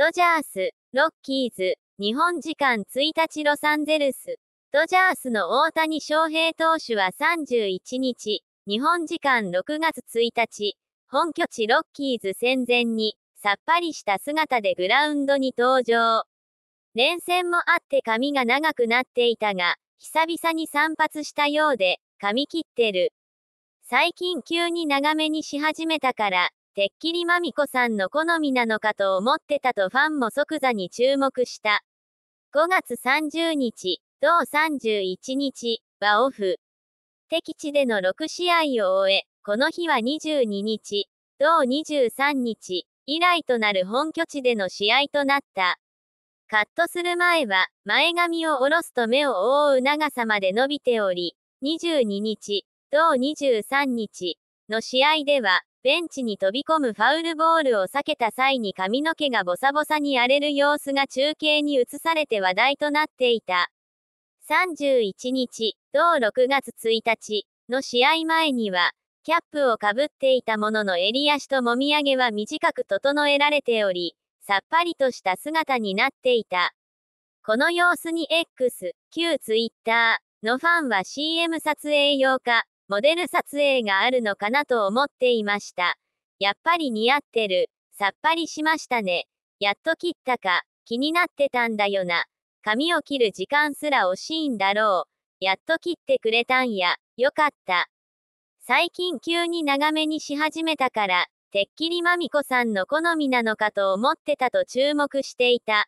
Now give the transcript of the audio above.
ドジャース、ロッキーズ、日本時間1日ロサンゼルス。ドジャースの大谷翔平投手は31日、日本時間6月1日、本拠地ロッキーズ戦前に、さっぱりした姿でグラウンドに登場。連戦もあって髪が長くなっていたが、久々に散髪したようで、髪切ってる。最近急に長めにし始めたから、てっきりまみこさんの好みなのかと思ってたとファンも即座に注目した。5月30日、同31日はオフ。敵地での6試合を終え、この日は22日、同23日以来となる本拠地での試合となった。カットする前は、前髪を下ろすと目を覆う長さまで伸びており、22日、同23日の試合では、ベンチに飛び込むファウルボールを避けた際に髪の毛がボサボサに荒れる様子が中継に映されて話題となっていた。31日、同6月1日の試合前には、キャップをかぶっていたものの襟足ともみあげは短く整えられており、さっぱりとした姿になっていた。この様子に X、旧 Twitter のファンは CM 撮影用か、モデル撮影があるのかなと思っていました。やっぱり似合ってる。さっぱりしましたね。やっと切ったか。気になってたんだよな。髪を切る時間すら惜しいんだろう。やっと切ってくれたんや。よかった。最近急に長めにし始めたから、てっきりまみこさんの好みなのかと思ってたと注目していた。